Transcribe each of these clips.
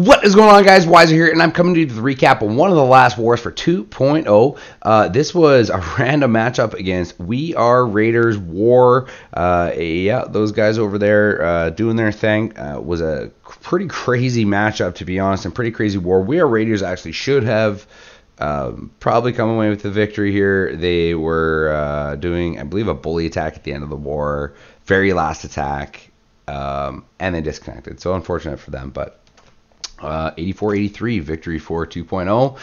What is going on, guys? Wiser here, and I'm coming to you a recap of one of the last wars for 2.0. Uh, this was a random matchup against We Are Raiders War. Uh, yeah, those guys over there uh, doing their thing uh, was a pretty crazy matchup, to be honest, and pretty crazy war. We Are Raiders actually should have. Um, probably come away with the victory here. They were uh, doing, I believe, a bully attack at the end of the war, very last attack, um, and they disconnected. So unfortunate for them, but uh, 84-83 victory for 2.0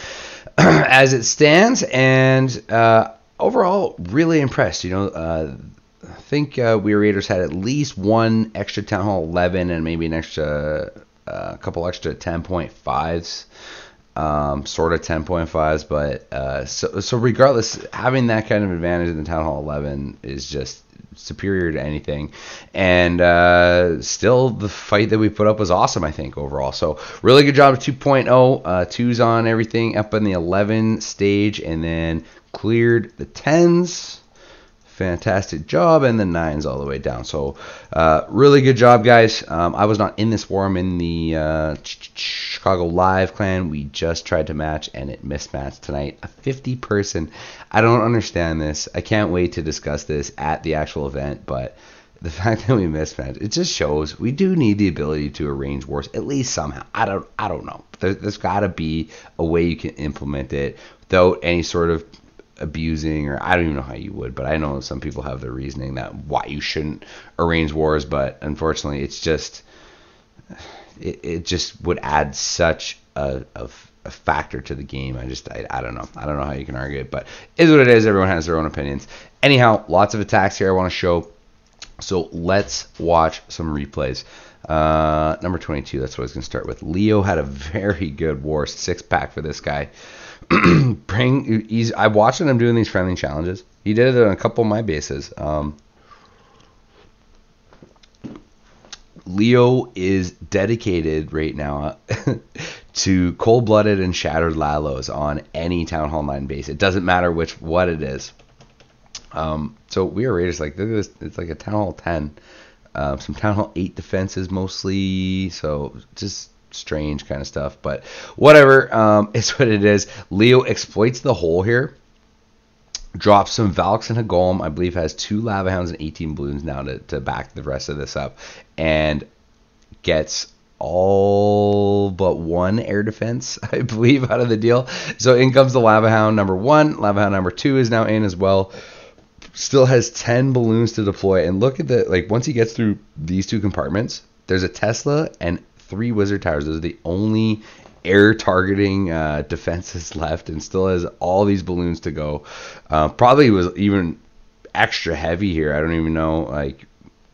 as it stands and uh, overall really impressed you know uh, I think uh, we Raiders had at least one extra Town Hall 11 and maybe an extra a uh, couple extra 10.5s um, sort of 10.5s but uh, so, so regardless having that kind of advantage in the Town Hall 11 is just superior to anything. And uh, still, the fight that we put up was awesome, I think, overall. So, really good job 2.0. Uh, twos on everything up in the 11 stage, and then cleared the 10s fantastic job, and the nines all the way down. So, uh, really good job, guys. Um, I was not in this war. I'm in the uh, Chicago Live clan. We just tried to match, and it mismatched tonight. A 50 person. I don't understand this. I can't wait to discuss this at the actual event, but the fact that we mismatched it just shows we do need the ability to arrange wars at least somehow i don't i don't know there, has got to be a way you can implement it without any sort of abusing or I don't even know how you would, but I know some people have their reasoning that why you shouldn't arrange wars, but unfortunately it's just it, it just would add such a, a, a factor to the game. I just I, I don't know. I don't know how you can argue it, but it is what it is. Everyone has their own opinions. Anyhow, lots of attacks here I want to show. So let's watch some replays. Uh, number 22, that's what I was going to start with. Leo had a very good war, six pack for this guy. bring. He's. I watched him doing these friendly challenges. He did it on a couple of my bases. Um, Leo is dedicated right now to cold-blooded and shattered Lalos on any Town Hall 9 base. It doesn't matter which what it is. Um, so we are Raiders like this. It's like a Town Hall 10, uh, some Town Hall 8 defenses mostly. So just strange kind of stuff. But whatever, um, it's what it is. Leo exploits the hole here. Drops some Valks and a Golem. I believe has two Lava Hounds and 18 Balloons now to, to back the rest of this up. And gets all but one air defense, I believe, out of the deal. So in comes the Lava Hound number one. Lava Hound number two is now in as well. Still has 10 balloons to deploy. And look at the, like, once he gets through these two compartments, there's a Tesla and three wizard towers. Those are the only air targeting uh, defenses left, and still has all these balloons to go. Uh, probably was even extra heavy here. I don't even know. Like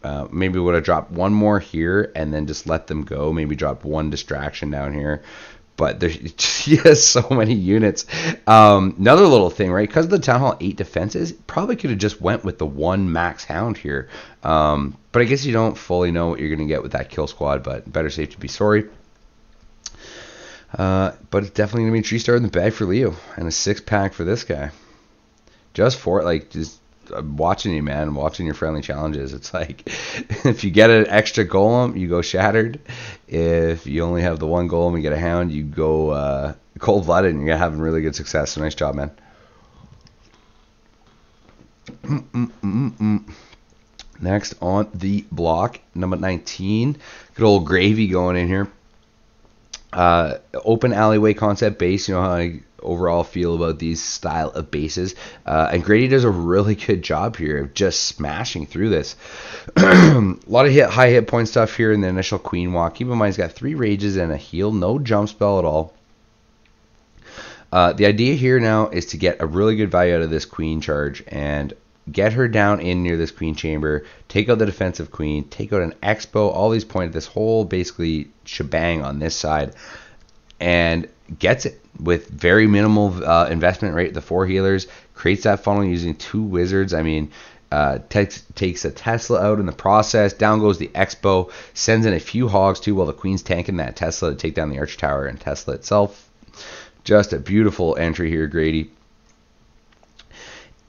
uh, maybe would have dropped one more here and then just let them go. Maybe dropped one distraction down here. But there's he has so many units. Um, another little thing, right? Because the Town Hall 8 defenses, probably could have just went with the one max hound here. Um, but I guess you don't fully know what you're going to get with that kill squad, but better safe to be sorry. Uh, but it's definitely going to be a tree star in the bag for Leo and a six pack for this guy. Just for it, like, just I'm watching you, man. Watching your friendly challenges. It's like if you get an extra golem, you go shattered. If you only have the one golem and get a hound, you go uh, cold blooded, and you're having really good success. So nice job, man. Next on the block, number 19. Good old Grady going in here. Uh, open alleyway concept base. You know how I overall feel about these style of bases. Uh, and Grady does a really good job here of just smashing through this. a lot of hit, high hit point stuff here in the initial queen walk. Keep in mind he's got three rages and a heal, no jump spell at all. Uh, the idea here now is to get a really good value out of this queen charge and get her down in near this queen chamber, take out the defensive queen, take out an expo, all these points, this whole basically shebang on this side, and gets it with very minimal uh, investment rate. The four healers creates that funnel using two wizards. I mean, uh, takes takes a Tesla out in the process. Down goes the Expo. Sends in a few hogs too, while the Queen's tanking that Tesla to take down the Arch Tower and Tesla itself. Just a beautiful entry here, Grady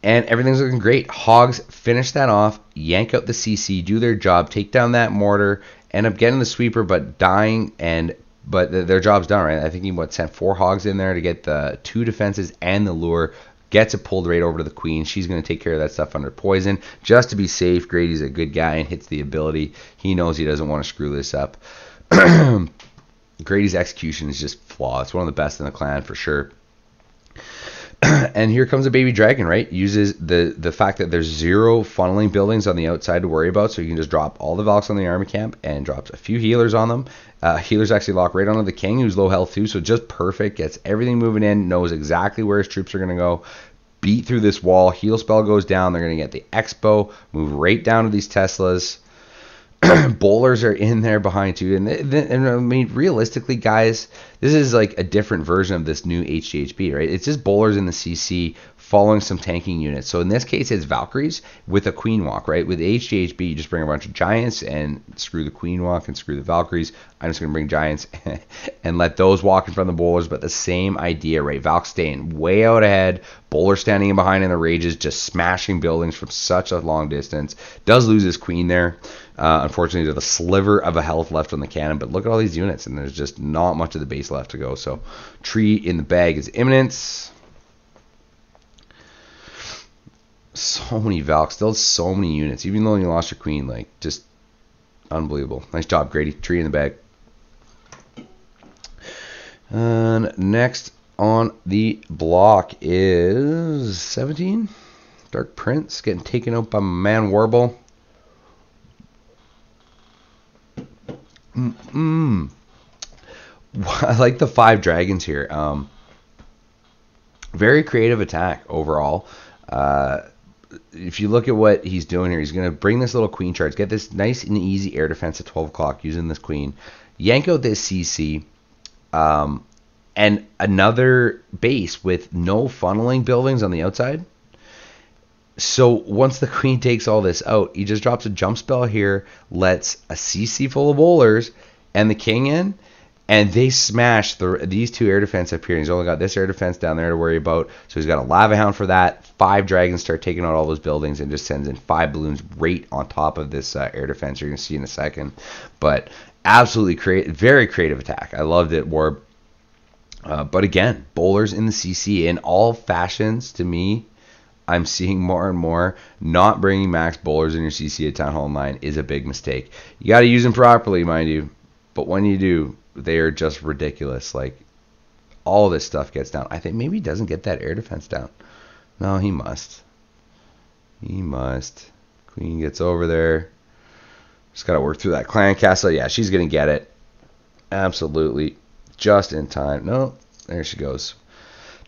and everything's looking great. Hogs finish that off, yank out the CC, do their job, take down that mortar, end up getting the sweeper, but dying and but th- their job's done, right? I think he what sent four hogs in there to get the two defenses and the lure. Gets it pulled right over to the queen. She's going to take care of that stuff under poison just to be safe. Grady's a good guy and hits the ability. He knows he doesn't want to screw this up. Grady's execution is just flawless. One of the best in the clan for sure. and here comes a baby dragon, right? Uses the the fact that there's zero funneling buildings on the outside to worry about, so you can just drop all the Valks on the army camp and drops a few healers on them. Uh, healers actually lock right onto the king, who's low health too, so just perfect. Gets everything moving in, knows exactly where his troops are gonna go. Beat through this wall, heal spell goes down. They're gonna get the expo, move right down to these Teslas. bowlers are in there behind you, and, and I mean realistically, guys, this is like a different version of this new HGHB, right? It's just bowlers in the CC following some tanking units. So in this case, it's Valkyries with a Queen Walk, right? With HGHB, you just bring a bunch of Giants and screw the Queen Walk and screw the Valkyries. I'm just going to bring Giants and let those walk in front of the bowlers, but the same idea, right? Valk staying way out ahead, bowler standing in behind in the rages, just smashing buildings from such a long distance. Does lose his Queen there. Uh, unfortunately, there's a sliver of a health left on the cannon, but look at all these units, and there's just not much of the base left to go. So, tree in the bag is imminent. so many Valks, still so many units, even though you lost your queen, like just unbelievable. Nice job, Grady. Tree in the bag. And next on the block is 17. Dark Prince getting taken out by Man Warble. Mm-mm. I like the five dragons here. Um, very creative attack overall. Uh, if you look at what he's doing here, he's going to bring this little queen charge, get this nice and easy air defense at 12 o'clock using this queen, yank out this CC, um, and another base with no funneling buildings on the outside. So once the queen takes all this out, he just drops a jump spell here, lets a CC full of bowlers and the king in, and they smash the, these two air defense up here. He's only got this air defense down there to worry about. So he's got a lava hound for that. Five dragons start taking out all those buildings and just sends in five balloons right on top of this uh, air defense. You're gonna see in a second, but absolutely create very creative attack. I loved it. Warb. Uh, but again, bowlers in the CC in all fashions to me. I'm seeing more and more not bringing max bowlers in your CC at Town Hall 9 is a big mistake. You got to use them properly, mind you. But when you do, they are just ridiculous. Like all this stuff gets down. I think maybe he doesn't get that air defense down. No, he must. He must. Queen gets over there. Just got to work through that clan castle. Yeah, she's going to get it. Absolutely. Just in time. No, there she goes.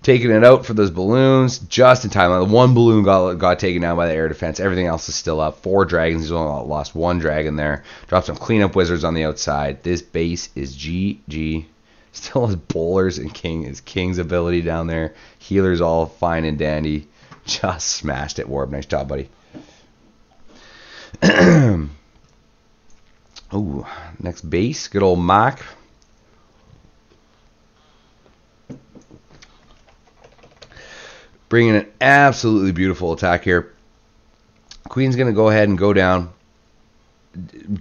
Taking it out for those balloons just in time. One balloon got got taken down by the air defense. Everything else is still up. Four dragons. He's only lost one dragon there. Dropped some cleanup wizards on the outside. This base is GG. Still has bowlers and king his king's ability down there. Healers all fine and dandy. Just smashed it, Warb. Nice job, buddy. oh, next base. Good old Mach. Bringing an absolutely beautiful attack here. Queen's going to go ahead and go down.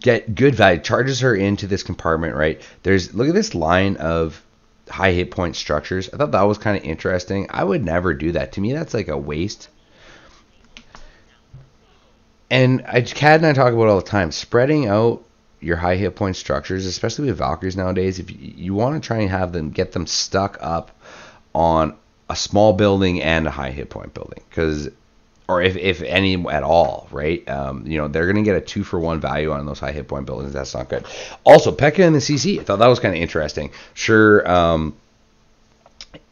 Get good value. Charges her into this compartment, right? There's look at this line of high hit point structures. I thought that was kind of interesting. I would never do that. To me, that's like a waste. And I, Cad and I talk about all the time. Spreading out your high hit point structures, especially with Valkyries nowadays, if you, you want to try and have them get them stuck up on a small building and a high hit point building because or if, if any at all, right? Um, you know, they're going to get a two for one value on those high hit point buildings. That's not good. Also, Pekka and the CC, I thought that was kind of interesting. Sure, um,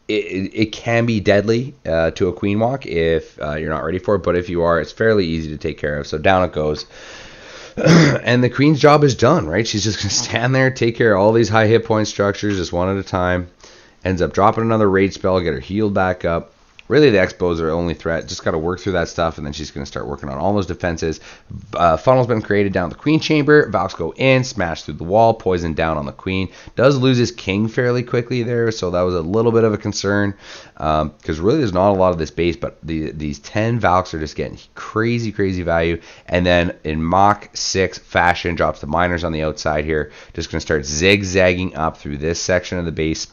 it, it can be deadly uh, to a queen walk if uh, you're not ready for it, but if you are, it's fairly easy to take care of. So down it goes. and the queen's job is done, right? She's just going to stand there, take care of all these high hit point structures just one at a time ends up dropping another rage spell, get her healed back up. really the X-Bows are only threat. Just got to work through that stuff, and then she's going to start working on all those defenses. Uh, funnel's been created down the queen chamber. Valks go in, smash through the wall, poison down on the queen. Does lose his king fairly quickly there, so that was a little bit of a concern because um, really there's not a lot of this base, but the, these 10 Valks are just getting crazy, crazy value. And then in Mach 6 fashion, drops the miners on the outside here. Just going to start zigzagging up through this section of the base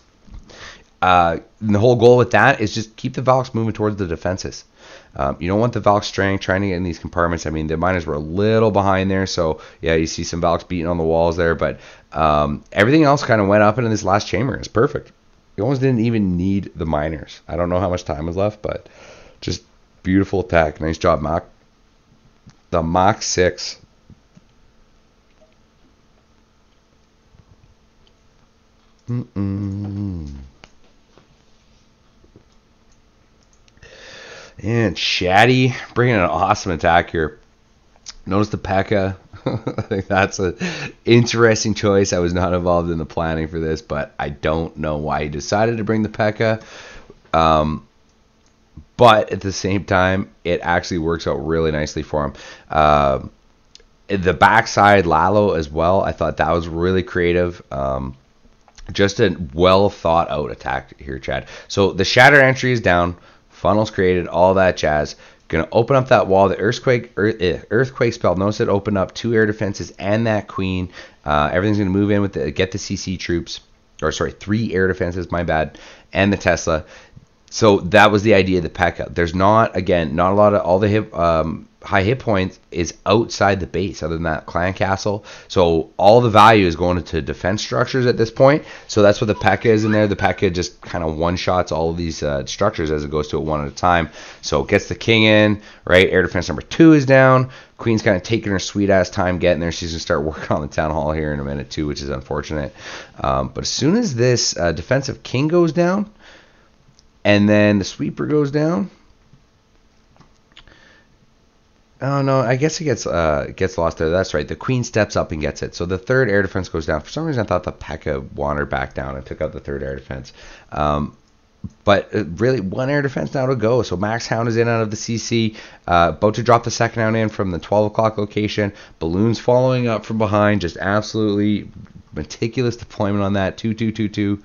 uh, the whole goal with that is just keep the Valks moving towards the defenses. Um, you don't want the Valk strength trying to get in these compartments. I mean, the miners were a little behind there, so yeah, you see some Valks beating on the walls there, but um, everything else kind of went up into this last chamber. It's perfect. You almost didn't even need the miners. I don't know how much time was left, but just beautiful attack. Nice job, Mach. The Mach 6. Mm-mm. And Shaddy bringing an awesome attack here. Notice the P.E.K.K.A. I think that's an interesting choice. I was not involved in the planning for this, but I don't know why he decided to bring the P.E.K.K.A. Um, but at the same time, it actually works out really nicely for him. Uh, the backside Lalo as well, I thought that was really creative. Um, just a well thought out attack here, Chad. So the shatter entry is down funnels created, all that jazz. Gonna open up that wall. The earthquake earth, eh, earthquake spell. Notice it opened up two air defenses and that queen. Uh, everything's gonna move in with the get the CC troops, or sorry, three air defenses. My bad, and the Tesla. So that was the idea of the P.E.K.K.A. There's not again not a lot of all the hip um, high hit points is outside the base, other than that clan castle. So all the value is going into defense structures at this point. So that's what the P.E.K.K.A. is in there. The P.E.K.K.A. just kind of one shots all of these uh, structures as it goes to it one at a time. So it gets the king in, right? Air defense number two is down. Queen's kind of taking her sweet ass time getting there. She's gonna start working on the town hall here in a minute too, which is unfortunate. Um, but as soon as this uh, defensive king goes down, and then the sweeper goes down Oh no, I guess it gets uh gets lost there. That's right. The queen steps up and gets it. So the third air defense goes down. For some reason, I thought the P.E.K.K.A. wandered back down and took out the third air defense. Um, but uh, really, one air defense now to go. So Max Hound is in out of the CC, uh, about to drop the second hound in from the 12 o'clock location. Balloons following up from behind, just absolutely meticulous deployment on that. Two, two, two, two.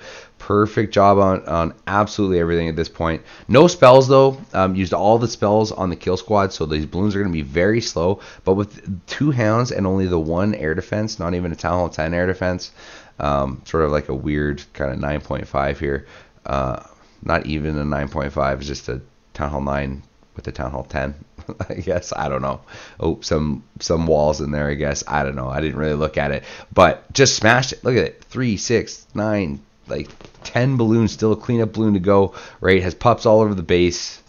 Perfect job on, on absolutely everything at this point. No spells though. Um, used all the spells on the kill squad, so these balloons are going to be very slow. But with two hounds and only the one air defense, not even a Town Hall 10 air defense, um, sort of like a weird kind of 9.5 here. Uh, not even a 9.5, it's just a Town Hall 9 with the Town Hall 10. I guess I don't know. Oh, some some walls in there. I guess I don't know. I didn't really look at it, but just smashed it. Look at it. Three, six, nine, like 10 balloons, still a cleanup balloon to go, right? Has pups all over the base.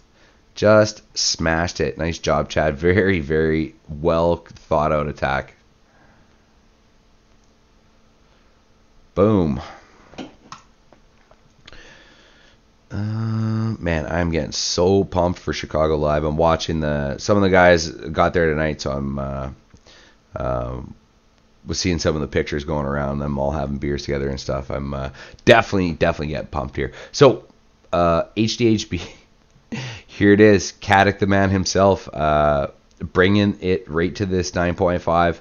Just smashed it. Nice job, Chad. Very, very well thought out attack. Boom. Uh, man, I'm getting so pumped for Chicago Live. I'm watching the some of the guys got there tonight, so I'm uh, um, was seeing some of the pictures going around, them all having beers together and stuff. I'm uh, definitely, definitely getting pumped here. So, uh, HDHB, here it is. Caddick, the man himself, uh, bringing it right to this 9.5.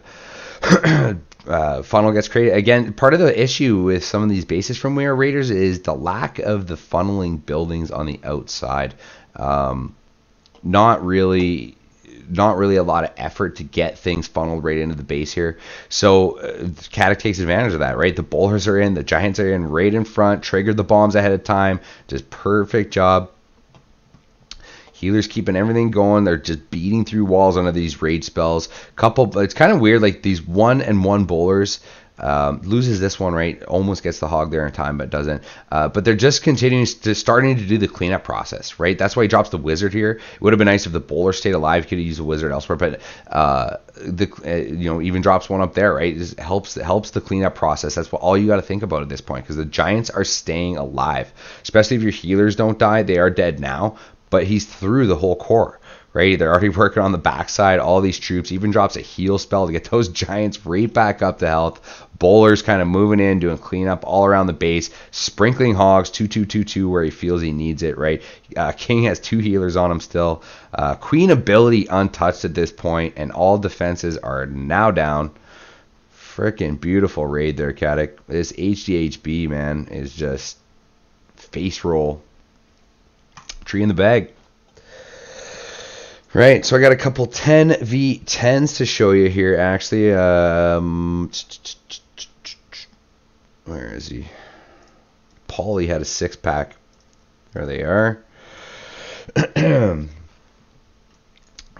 uh, funnel gets created again. Part of the issue with some of these bases from We Are Raiders is the lack of the funneling buildings on the outside. Um, not really not really a lot of effort to get things funneled right into the base here. So uh, takes advantage of that, right? The bowlers are in, the Giants are in right in front, trigger the bombs ahead of time. Just perfect job. Healers keeping everything going. They're just beating through walls under these rage spells. Couple, it's kind of weird. Like these one and one bowlers um, loses this one right, almost gets the hog there in time, but doesn't. Uh, but they're just continuing to starting to do the cleanup process, right? That's why he drops the wizard here. It would have been nice if the bowler stayed alive. Could have used a wizard elsewhere, but uh, the uh, you know even drops one up there, right? It helps helps the cleanup process. That's what all you got to think about at this point because the Giants are staying alive, especially if your healers don't die. They are dead now, but he's through the whole core right? They're already working on the backside. All these troops even drops a heal spell to get those giants right back up to health. Bowlers kind of moving in, doing cleanup all around the base, sprinkling hogs two two two two where he feels he needs it. Right, uh, King has two healers on him still. Uh, Queen ability untouched at this point, and all defenses are now down. Freaking beautiful raid there, Caddick. This HDHB man is just face roll. Tree in the bag. Right, so I got a couple 10 v 10s to show you here. Actually, um, where is he? Paulie had a six pack. There they are.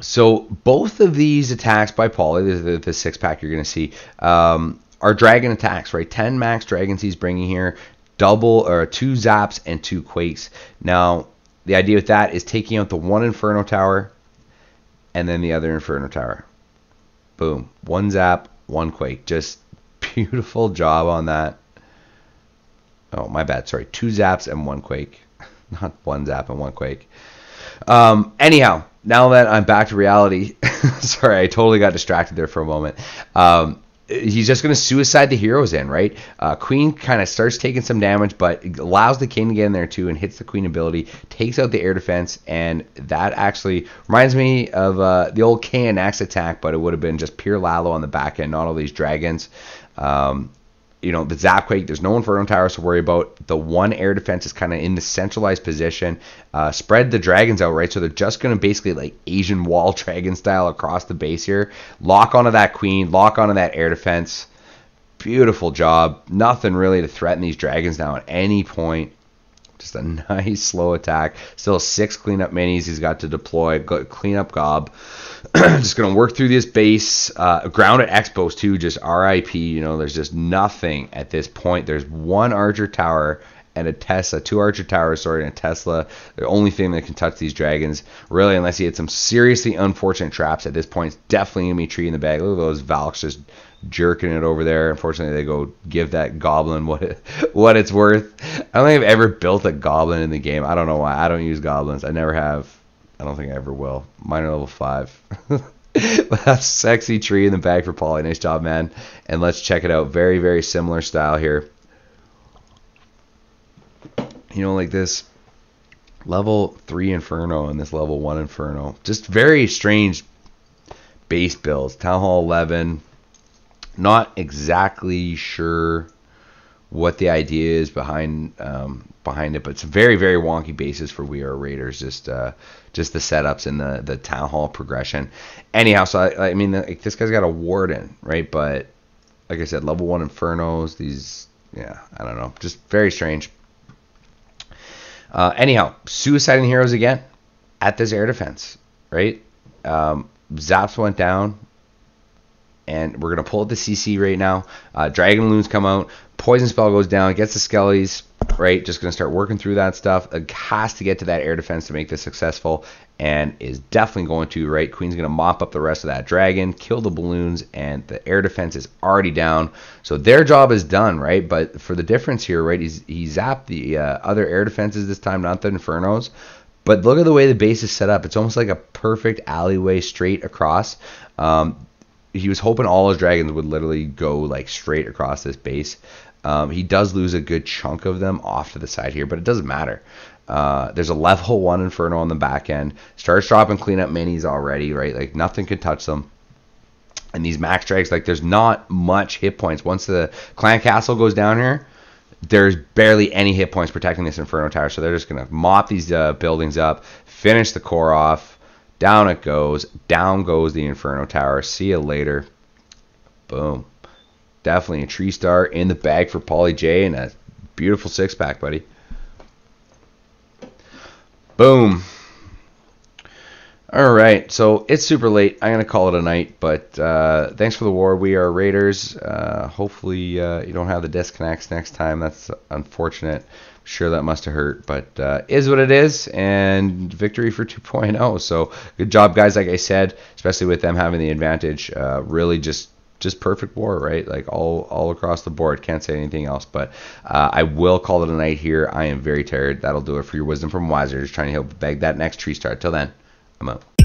so both of these attacks by Paulie, the, the, six pack you're going to see, um, are dragon attacks, right? 10 max dragons he's bringing here, double or two zaps and two quakes. Now, the idea with that is taking out the one inferno tower and then the other inferno tower. Boom. One zap, one quake. Just beautiful job on that. Oh, my bad. Sorry. Two zaps and one quake. Not one zap and one quake. Um, anyhow, now that I'm back to reality, sorry, I totally got distracted there for a moment. Um, he's just going to suicide the heroes in, right? Uh, queen kind of starts taking some damage, but allows the king to get in there too and hits the queen ability, takes out the air defense, and that actually reminds me of uh, the old K and X attack, but it would have been just pure Lalo on the back end, not all these dragons. Um, you know, the Zapquake, there's no Inferno Towers to worry about. The one air defense is kind of in the centralized position. Uh, spread the dragons out, right? So they're just going to basically like Asian wall dragon style across the base here. Lock onto that queen, lock onto that air defense. Beautiful job. Nothing really to threaten these dragons now at any point. Just a nice slow attack. Still six cleanup minis he's got to deploy. Cleanup gob. just going to work through this base. Uh, ground at Expos too. Just RIP. You know, there's just nothing at this point. There's one Archer Tower and a Tesla, two Archer Towers, sorry, and a Tesla. The only thing that can touch these dragons, really, unless he had some seriously unfortunate traps at this point, it's definitely gonna be tree in the bag. Look at those Valks just jerking it over there. Unfortunately, they go give that goblin what it, what it's worth. I don't think I've ever built a goblin in the game. I don't know why. I don't use goblins. I never have. I don't think I ever will. Miner level five. that's sexy tree in the bag for Paulie. Nice job, man. And let's check it out. Very, very similar style here. You know, like this level three Inferno and this level one Inferno. Just very strange base builds. Town Hall 11. Not exactly sure what the idea is behind um, behind it, but it's a very very wonky basis for We Are Raiders. Just uh, just the setups and the the town hall progression. Anyhow, so I, I mean, like, this guy's got a warden, right? But like I said, level one infernos. These, yeah, I don't know, just very strange. Uh, anyhow, suiciding heroes again at this air defense, right? Um, Zaps went down, and we're gonna pull up the CC right now. Uh, Dragon Loons come out, poison spell goes down, gets the skellies, right? Just gonna start working through that stuff. It has to get to that air defense to make this successful, and is definitely going to, right? Queen's gonna mop up the rest of that dragon, kill the balloons, and the air defense is already down. So their job is done, right? But for the difference here, right? He's he zapped the uh, other air defenses this time, not the infernos. But look at the way the base is set up. It's almost like a perfect alleyway straight across. Um, he was hoping all his dragons would literally go like straight across this base. Um, he does lose a good chunk of them off to the side here, but it doesn't matter. Uh, there's a level one Inferno on the back end. Starts dropping cleanup minis already, right? Like nothing could touch them. And these max drags, like there's not much hit points. Once the clan castle goes down here, there's barely any hit points protecting this Inferno tower. So they're just gonna mop these uh, buildings up, finish the core off down it goes. Down goes the Inferno Tower. See you later. Boom. Definitely a tree star in the bag for Paulie J and a beautiful six pack, buddy. Boom. All right, so it's super late. I'm gonna call it a night, but uh, thanks for the war. We are Raiders. Uh, hopefully, uh, you don't have the disconnects next time. That's unfortunate sure that must have hurt, but uh, is what it is, and victory for 2.0. So good job, guys. Like I said, especially with them having the advantage, uh, really just just perfect war, right? Like all all across the board. Can't say anything else. But uh, I will call it a night here. I am very tired. That'll do it for your wisdom from Wiser. Just trying to help beg that next tree start. Till then, I'm out.